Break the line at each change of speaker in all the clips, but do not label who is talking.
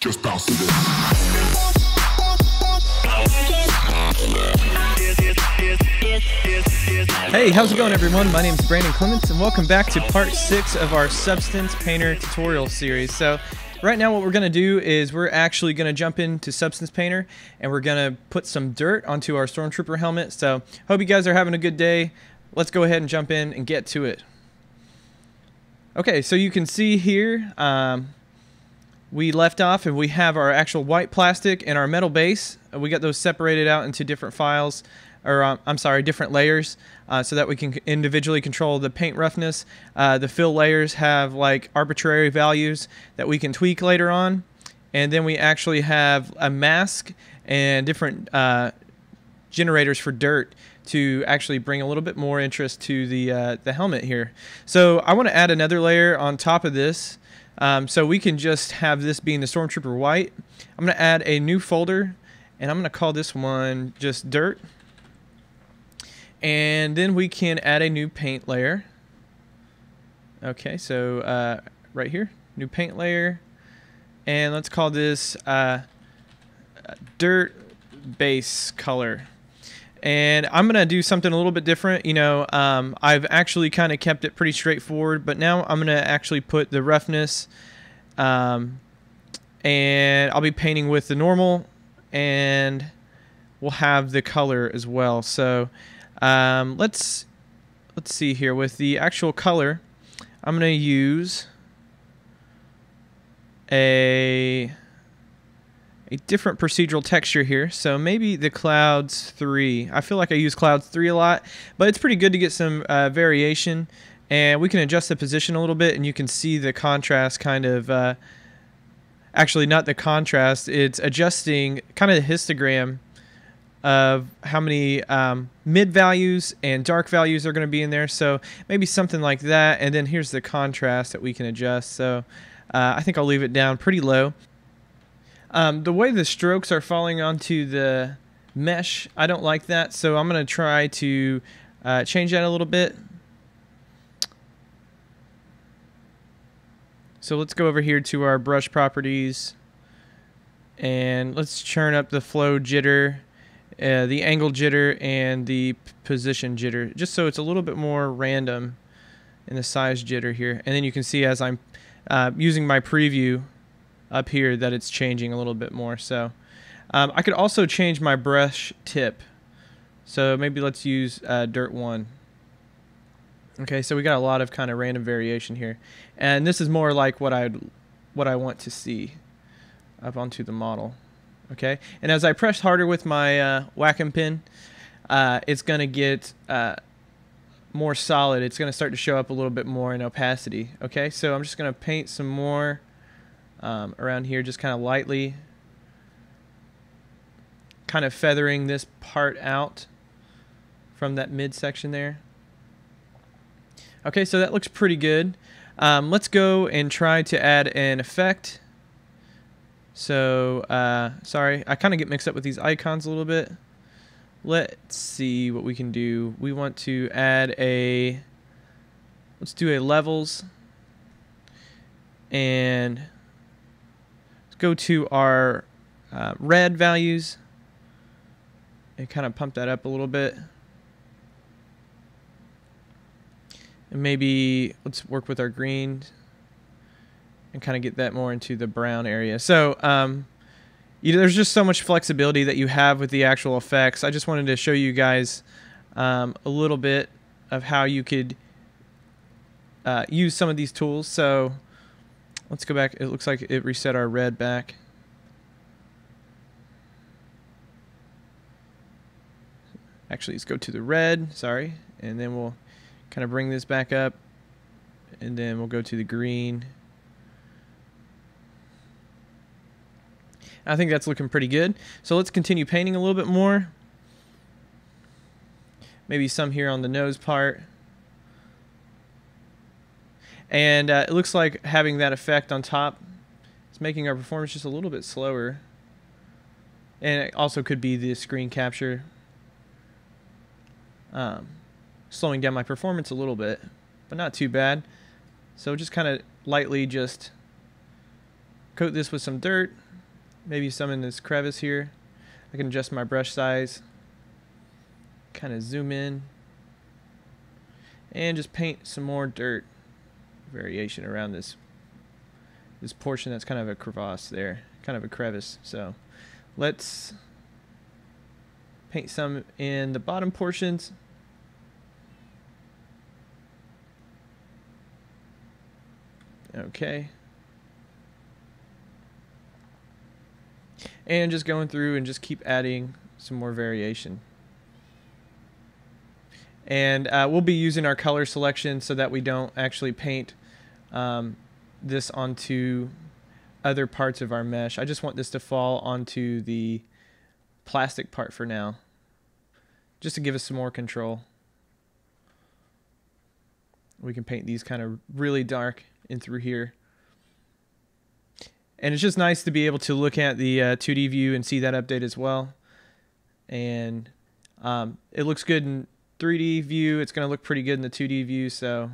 Just bounce to this.
Hey, how's it going everyone? My name is Brandon Clements and welcome back to part 6 of our Substance Painter tutorial series. So, right now what we're going to do is we're actually going to jump into Substance Painter and we're going to put some dirt onto our Stormtrooper helmet. So, hope you guys are having a good day. Let's go ahead and jump in and get to it. Okay, so you can see here, um, we left off and we have our actual white plastic and our metal base. Uh, We got those separated out into different files, or um, I'm sorry, different layers, uh, so that we can individually control the paint roughness. Uh, the fill layers have like arbitrary values that we can tweak later on, and then we actually have a mask and different uh, generators for dirt to actually bring a little bit more interest to the uh, the helmet here. So I want to add another layer on top of this. Um, so we can just have this being the Stormtrooper white. I'm going to add a new folder and I'm going to call this one just dirt. And then we can add a new paint layer. Okay, so uh, right here, new paint layer. And let's call this uh, dirt base color and I'm gonna do something a little bit different. You know, um, I've actually kind of kept it pretty straightforward, but now I'm gonna actually put the roughness, um, and I'll be painting with the normal, and we'll have the color as well. So um, let's let's see here with the actual color. I'm gonna use a a different procedural texture here. So maybe the clouds 3. I feel like I use clouds 3 a lot, but it's pretty good to get some uh, variation. And we can adjust the position a little bit and you can see the contrast kind of, uh, actually not the contrast, it's adjusting kind of the histogram of how many um, mid values and dark values are going to be in there. So maybe something like that. And then here's the contrast that we can adjust. So uh, I think I'll leave it down pretty low. Um, the way the strokes are falling onto the mesh, I don't like that, so I'm going to try to uh, change that a little bit. So let's go over here to our brush properties and let's churn up the flow jitter, uh, the angle jitter, and the position jitter, just so it's a little bit more random in the size jitter here. And then you can see as I'm uh, using my preview up here that it's changing a little bit more. So um, I could also change my brush tip. So maybe let's use uh, dirt one. Okay, so we got a lot of kind of random variation here, and this is more like what I'd, what I want to see up onto the model. Okay, and as I press harder with my uh, Wacom pen, uh, it's gonna get uh, more solid. It's gonna start to show up a little bit more in opacity. Okay, so I'm just gonna paint some more um, around here just kind of lightly kind of feathering this part out from that midsection there. Okay so that looks pretty good. Um, let's go and try to add an effect. So uh, sorry I kind of get mixed up with these icons a little bit. Let's see what we can do. We want to add a let's do a levels. And go to our uh, red values and kind of pump that up a little bit. And maybe let's work with our green and kind of get that more into the brown area. So um, you know, there's just so much flexibility that you have with the actual effects. I just wanted to show you guys um, a little bit of how you could uh, use some of these tools. So Let's go back. It looks like it reset our red back. Actually, let's go to the red, sorry, and then we'll kind of bring this back up, and then we'll go to the green. I think that's looking pretty good. So let's continue painting a little bit more. Maybe some here on the nose part. And uh, it looks like having that effect on top is making our performance just a little bit slower. And it also could be the screen capture um, slowing down my performance a little bit, but not too bad. So just kind of lightly just coat this with some dirt maybe some in this crevice here. I can adjust my brush size, kind of zoom in, and just paint some more dirt variation around this this portion that's kind of a crevasse there, kind of a crevice. So let's paint some in the bottom portions. Okay. And just going through and just keep adding some more variation. And uh, we'll be using our color selection so that we don't actually paint um, this onto other parts of our mesh. I just want this to fall onto the plastic part for now, just to give us some more control. We can paint these kind of really dark in through here. And it's just nice to be able to look at the uh, 2D view and see that update as well. And um, it looks good in 3D view. It's going to look pretty good in the 2D view. So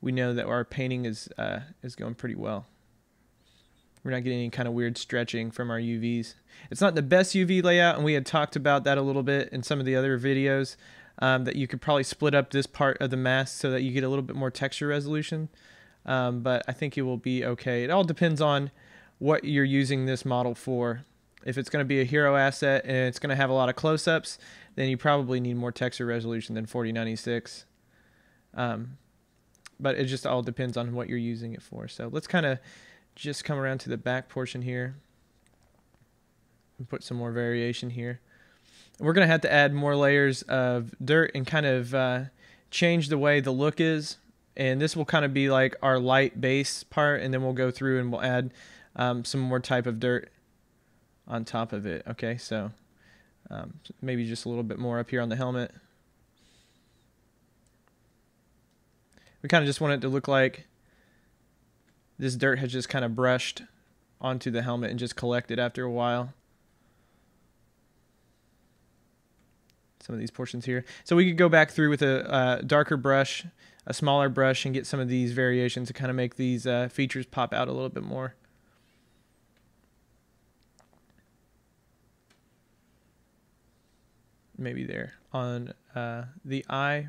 we know that our painting is uh, is going pretty well. We're not getting any kind of weird stretching from our UVs. It's not the best UV layout, and we had talked about that a little bit in some of the other videos, um, that you could probably split up this part of the mask so that you get a little bit more texture resolution. Um, but I think it will be okay. It all depends on what you're using this model for. If it's going to be a hero asset and it's going to have a lot of close-ups, then you probably need more texture resolution than 4096. Um, but it just all depends on what you're using it for. So let's kind of just come around to the back portion here and put some more variation here. We're going to have to add more layers of dirt and kind of uh, change the way the look is. And this will kind of be like our light base part, and then we'll go through and we'll add um, some more type of dirt on top of it. Okay, so um, maybe just a little bit more up here on the helmet. We kind of just want it to look like this dirt has just kind of brushed onto the helmet and just collected after a while. Some of these portions here. So we could go back through with a uh, darker brush, a smaller brush, and get some of these variations to kind of make these uh, features pop out a little bit more. Maybe there on uh, the eye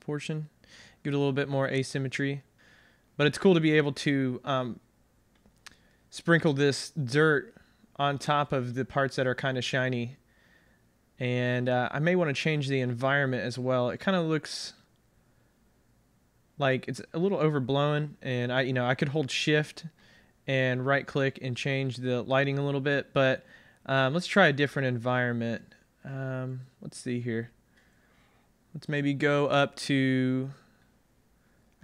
portion give it a little bit more asymmetry. But it's cool to be able to um, sprinkle this dirt on top of the parts that are kind of shiny. And uh, I may want to change the environment as well. It kind of looks like it's a little overblown and I you know I could hold shift and right click and change the lighting a little bit but um, let's try a different environment um, let's see here let's maybe go up to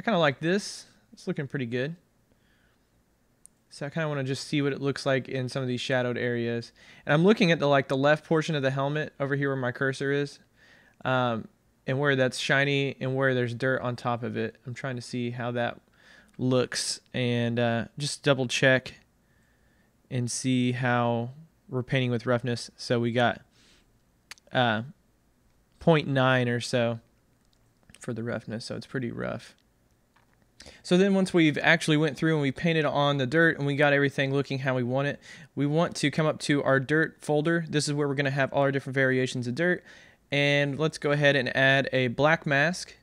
kind of like this. It's looking pretty good. So I kind of want to just see what it looks like in some of these shadowed areas. And I'm looking at the like the left portion of the helmet over here where my cursor is. Um, and where that's shiny and where there's dirt on top of it. I'm trying to see how that looks and uh, just double check and see how we're painting with roughness. So we got uh, 0.9 or so for the roughness. So it's pretty rough. So then once we've actually went through and we painted on the dirt and we got everything looking how we want it, we want to come up to our dirt folder. This is where we're going to have all our different variations of dirt. And let's go ahead and add a black mask.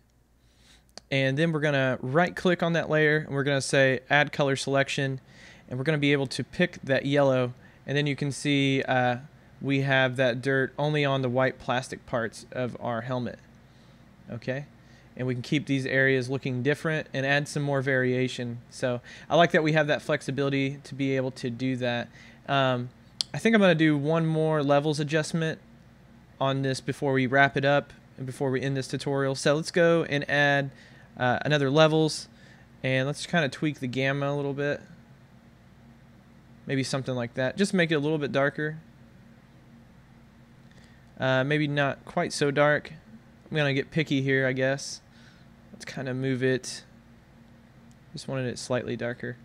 And then we're going to right click on that layer and we're going to say add color selection. And we're going to be able to pick that yellow. And then you can see uh, we have that dirt only on the white plastic parts of our helmet. Okay and we can keep these areas looking different and add some more variation. So I like that we have that flexibility to be able to do that. Um, I think I'm going to do one more levels adjustment on this before we wrap it up and before we end this tutorial. So let's go and add uh, another levels and let's kind of tweak the gamma a little bit. Maybe something like that. Just make it a little bit darker. Uh, maybe not quite so dark. I'm to get picky here, I guess. Let's kind of move it. Just wanted it slightly darker.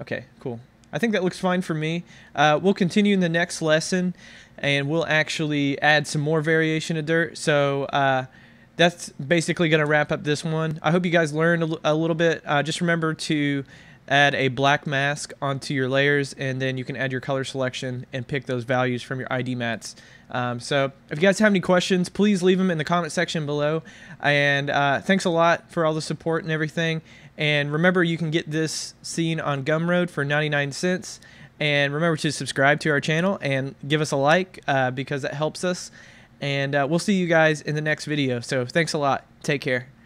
Okay, cool. I think that looks fine for me. Uh, we'll continue in the next lesson, and we'll actually add some more variation of dirt. So uh, that's basically going to wrap up this one. I hope you guys learned a, little bit. Uh, just remember to add a black mask onto your layers, and then you can add your color selection and pick those values from your ID maps. Um, so if you guys have any questions, please leave them in the comment section below. And uh, thanks a lot for all the support and everything. And remember, you can get this scene on Gumroad for 99 cents. And remember to subscribe to our channel and give us a like uh, because that helps us. And uh, we'll see you guys in the next video. So thanks a lot. Take care.